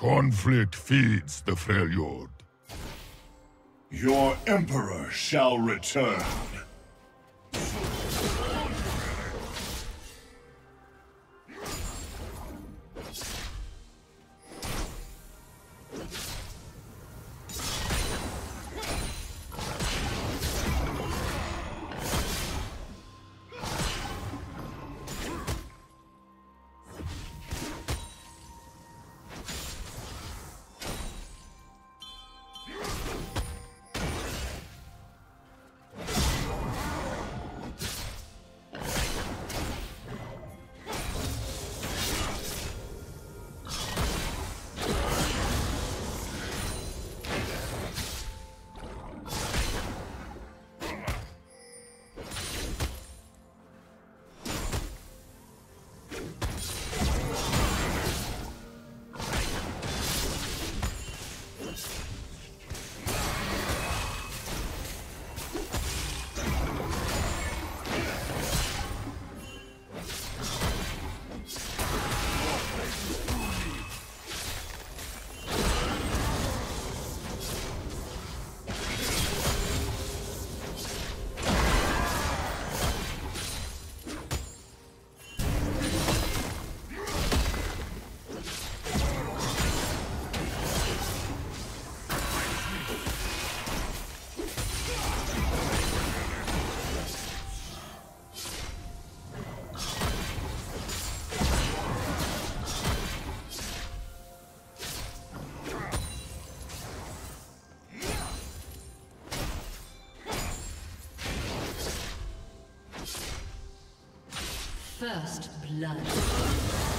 Conflict feeds the Freljord. Your Emperor shall return. First blood.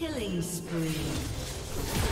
Killing spree.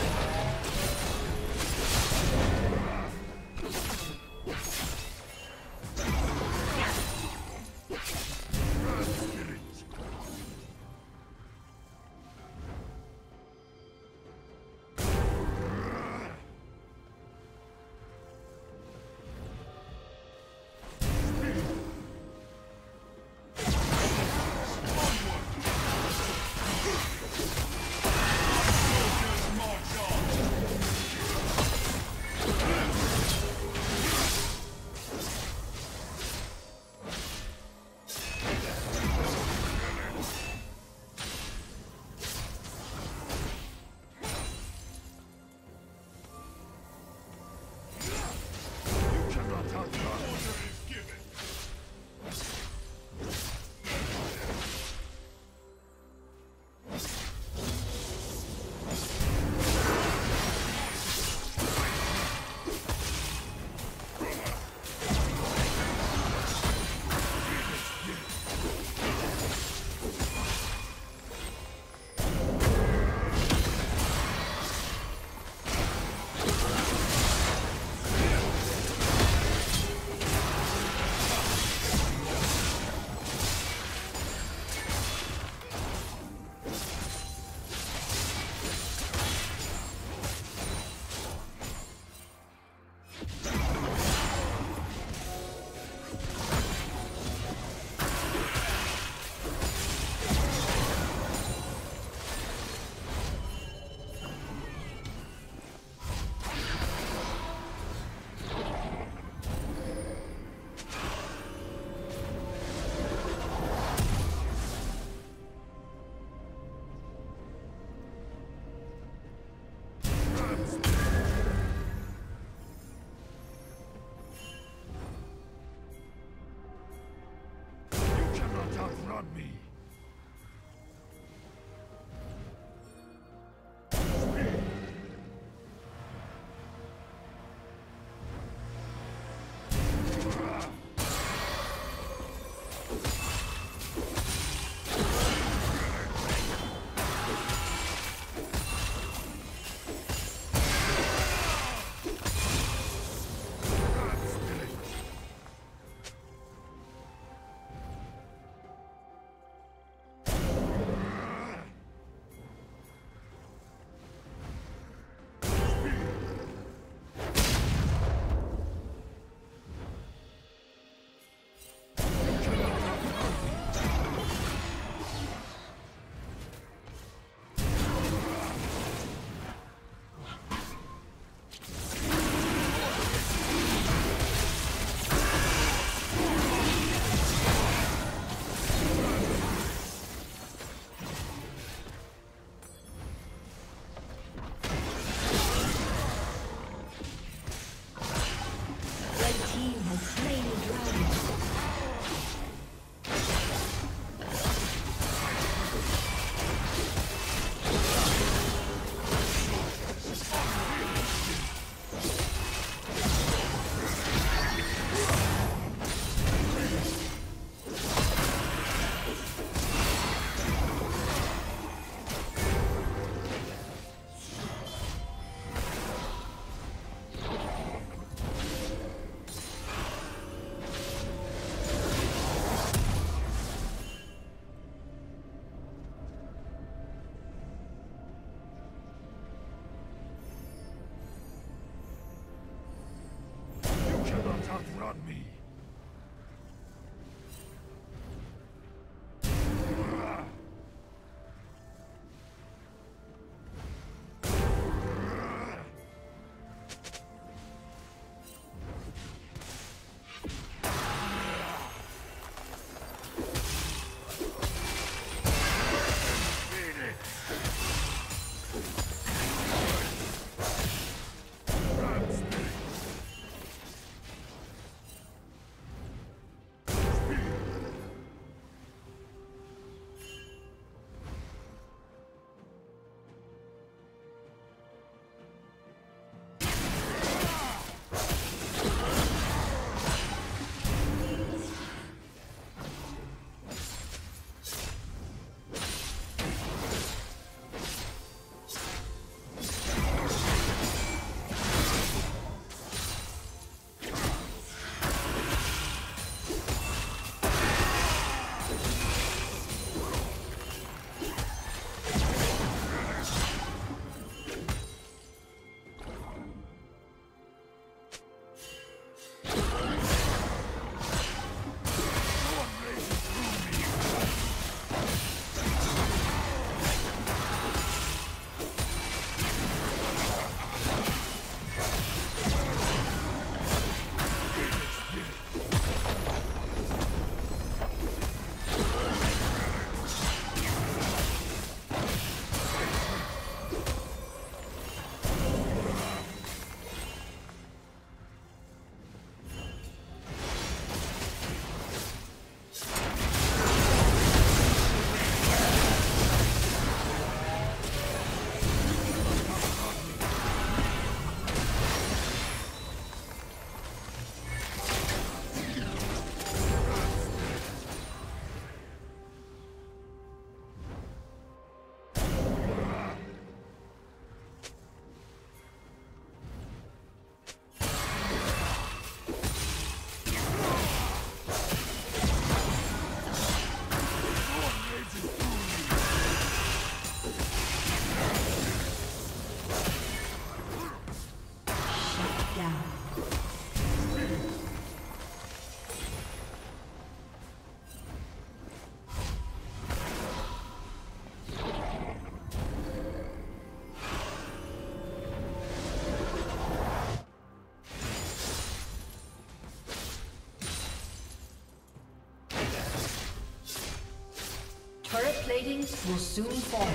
Plating will soon fall.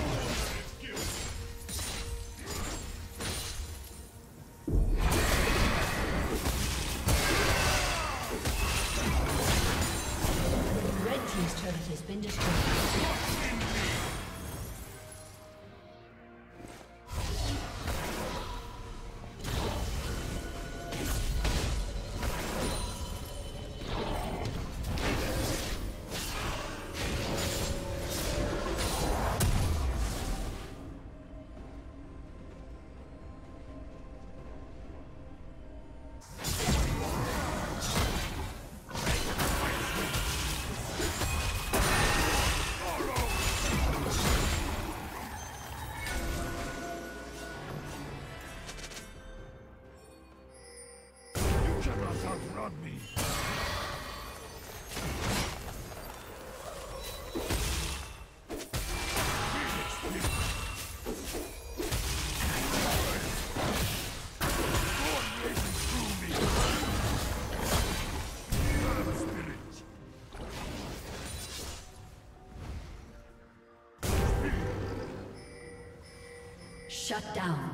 Red Team's turret has been destroyed. Shut down.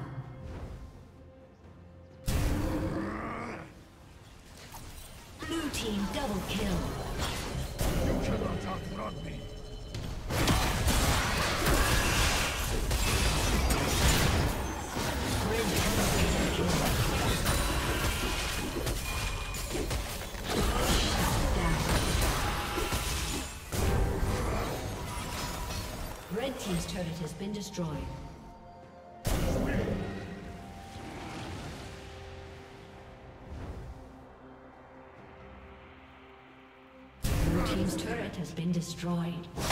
Blue team double kill. You cannot outrun me. Red team's turret has been destroyed. Has been destroyed.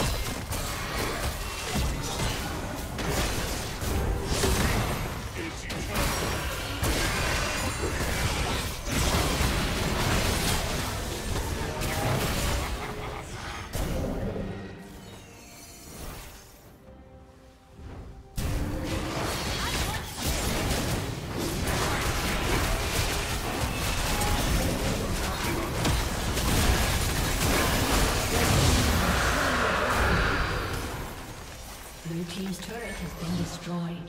Destroyed.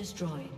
destroyed.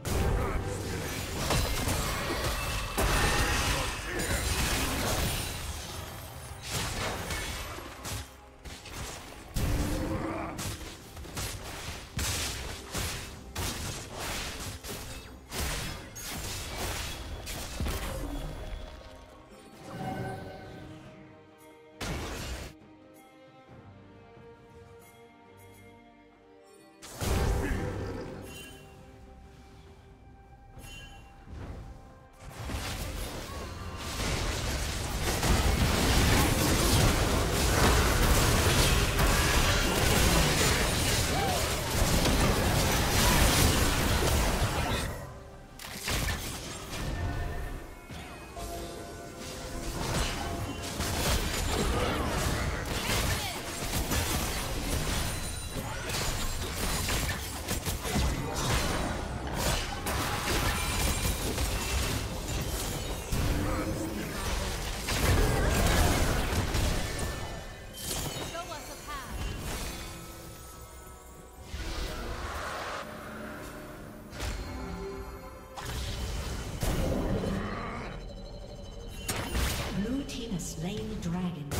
slain the dragon.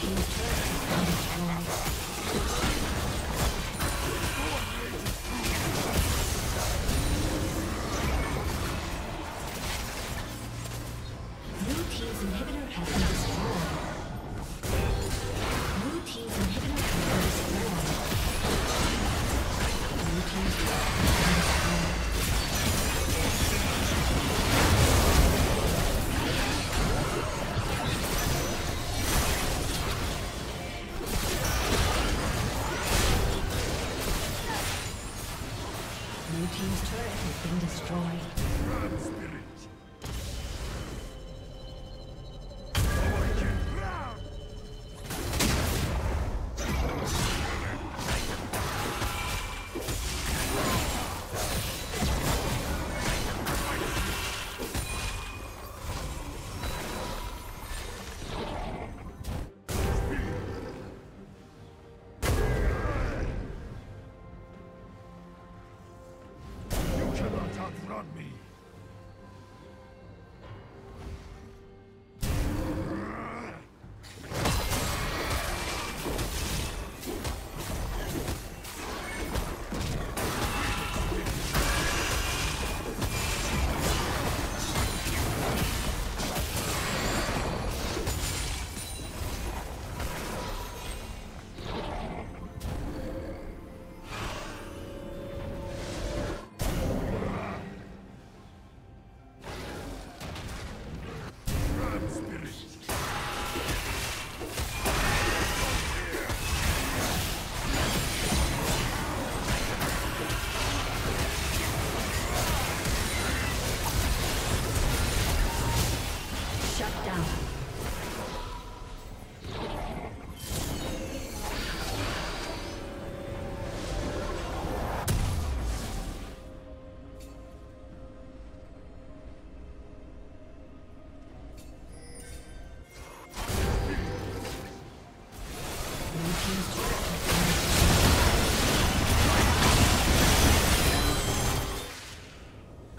Team's